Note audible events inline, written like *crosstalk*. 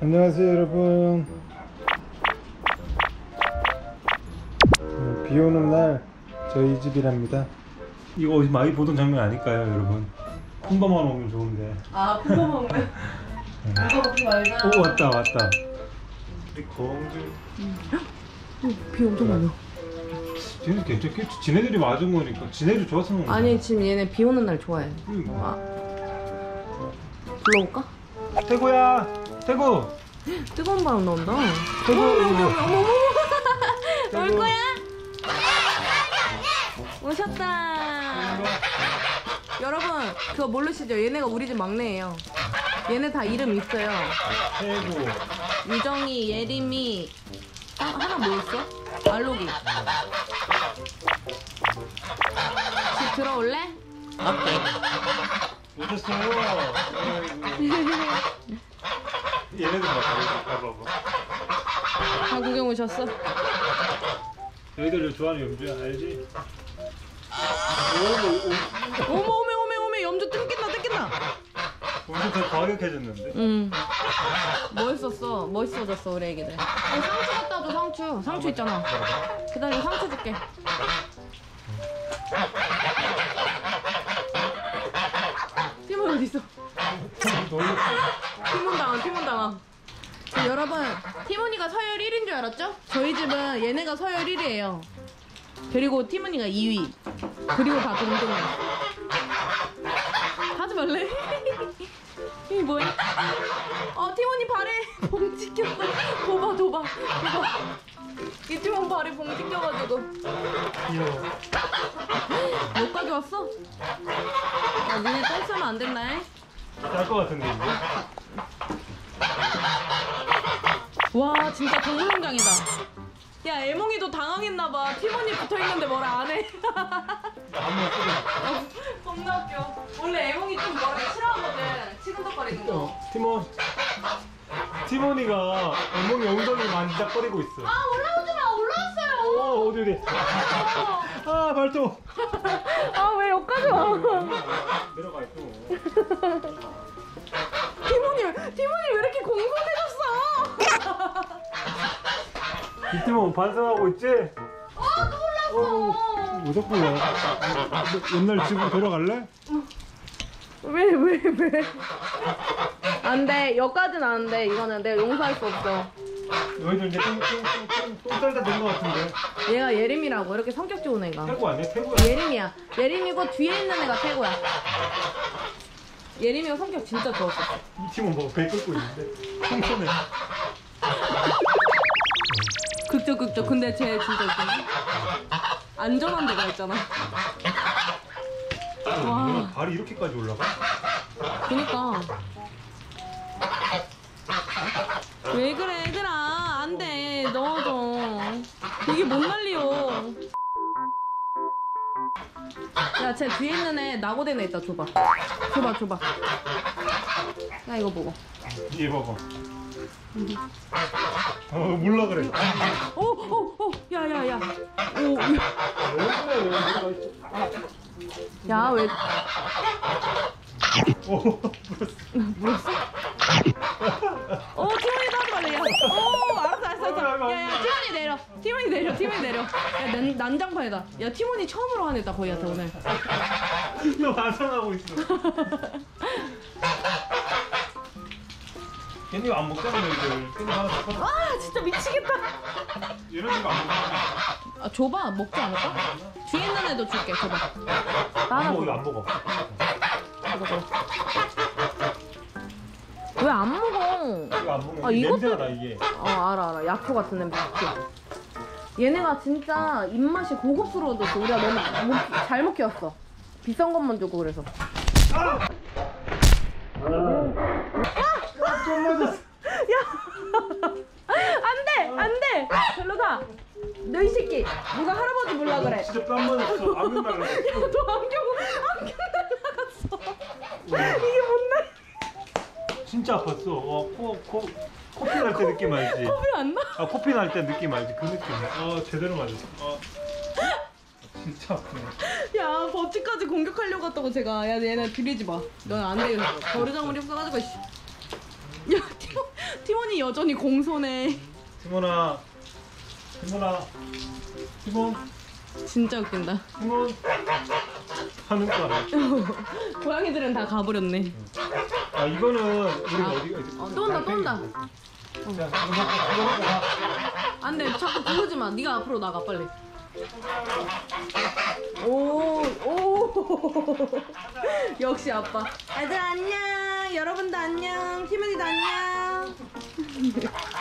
안녕하세요 여러분 어, 비 오는 날 저희 집이랍니다 이거 어디 많이 보던 장면 아닐까요 여러분 콩밥만 오면 좋은데 아, 그거 먹으면 이거 먹지 말자. 오 왔다 왔다 공주 비 엄청 많이 와. 쟤네 괜찮겠지 지네들이 맞은 거니까 지네들 좋아서 거야. 아니, 지금 얘네 비 오는 날 좋아해. 음. 아. 불러올까? 태구야 태구 뜨거운 바람 나온다. 태구 *laughs* 올 거야? 오셨다. 여러분, 그거 모르시죠? 얘네가 우리 집 막내예요. 얘네 다 이름 있어요. 태구 유정이, 예림이, 아, 하나 뭐였어? 알록이. 집 들어올래? 오셨어요 *laughs* 얘네들 봐 봐봐 다 구경 오셨어? 너희들 좋아하는 염주야 알지? 어머, 어메, 어메, 어메, 염주 뜯긴다, 뜯긴다. 엄청 더 과격해졌는데 응. 멋있었어. 멋있어졌어, 우리 애기들. 어, 상추 갖다 줘, 상추. 상추 있잖아. 기다려, 상추 줄게. 팀원 어딨어? 팀원 당황, 팀원 당황. 자, 여러분, 티모니가 서열 1인 줄 알았죠? 저희 집은 얘네가 서열 1이에요. 그리고 티모니가 2위. 그리고 다 동등해. 하지 말래? *laughs* 이 뭐야? 어, 티모니 발에 봉 찍혔어. 도봐, 도봐, 도봐. 이 티몬 발에 봉 찍혀가지고. 귀여워 못 가져왔어? 야, 니네 똥 쓰면 안 된다, 해? 짤것 같은데 이제 와, 진짜 동물농장이다. 야, 애몽이도 당황했나봐. 티모니 붙어있는데 뭐라 안 해. 한번 쓰고 겁나 웃겨. 원래 애몽이 좀 뭐라 싫어하거든. 치근덕거리는 거. 티몬 티몬이가 엉덩이 엉덩이를 만지작거리고 있어 아, 올라오지 마. 올라왔어요. 어 어디 어디 아 발톱 아, 왜 여기까지 와? 내려가 있어 티모니, 티모니 왜 이렇게 공손해졌어? 이 팀은 반성하고 있지? 아, 또 올랐어. 왜 자꾸 와? 너 옛날 집으로 돌아갈래? 왜, 왜, 왜? 안 돼. 여기까지는 안 돼. 이거는 내가 용서할 수 없어. 너희들 이제 똥똥똥똥 쌀다 된것 같은데 얘가 예림이라고. 이렇게 성격 좋은 애가. 태구 아니야? 태구야? 예림이야. 예림이고 뒤에 있는 애가 태고야. 예림이가 성격 진짜 좋았어. 이 팀은 뭐배 끓고 있는데 청소네 극적 극적. 근데 쟤 진짜 웃긴데? 안전한 데가 있잖아. 와. 발이 이렇게까지 올라가? 그니까. 왜 그래. 넣어줘. 이게 뭔 난리요. 야, 쟤 뒤에 있는 애 낙오된 애 있다. 줘봐. 줘봐, 줘봐. 야, 이거 보고. 얘 봐봐 어 몰라 그래 오, 오, 오. 야, 야, 야. 오. 야, 왜. 오 물었어? 어, 티모니도 하지 말래. 야. 어, 알았어, 알았어, 알았어. 야, 야, 티모니 내려. 티모니 내려. 야, 난, 난장판이다. 야, 티모니 처음으로 하냈다, 거의한테 오늘. *laughs* 너 반성하고 있어 *laughs* 걔네 안 먹잖아 하나 더 꺼내. 아, 진짜 미치겠다. 얘네들 안 먹잖아 아, 줘봐. 먹지 않을까? 뒤에 있는 애도 줄게, 줘봐. 나 하나 안 먹어 줘. 이거 안 먹어 왜 안 먹어? 이거 안 먹어 아, 이것도- 냄새가 나 이게 어, 알아, 알아. 약초 같은 냄새. 얘네가 진짜 입맛이 고급스러워졌어. 우리가 너무 못- 잘못 키웠어. 비싼 것만 주고 그래서. 좀 맞았어 안 돼! 안 돼! 절로 가! 너 이 새끼! 누가 할아버지 몰라 그래. 진짜 뺨 맞았어 안면 날라 야, 너 안경, 안경 날라갔어. 이게 뭔데? 진짜 아팠어 어, 코, 코, 코피 날 때 느낌 알지? 겁이 안 나? 아 코피 날 때 느낌 알지? 그 느낌 아 제대로 맞았어 아. 진짜 아프네 야, 버치까지 공격하려고 했다고 제가. 야, 얘네 들이지 마. 넌안 돼. 버르장물이 없어가지고, 씨. 야, 티모니 티몬이 여전히 공손해. 티몬아 티몬아 티몬 진짜 웃긴다. 티몬 하는 거야 고양이들은 다 가버렸네. 아 이거는 우리 아. 어디 어디 어, 또 온다, 또 온다. 자 이거 먹고 이거 먹고 가안 돼, 자꾸 그러지 마. 네가 앞으로 나가, 빨리. 오, 오. *laughs* 역시 아빠. 애들 안녕. 여러분도 안녕. 티몬이도 안녕. *laughs*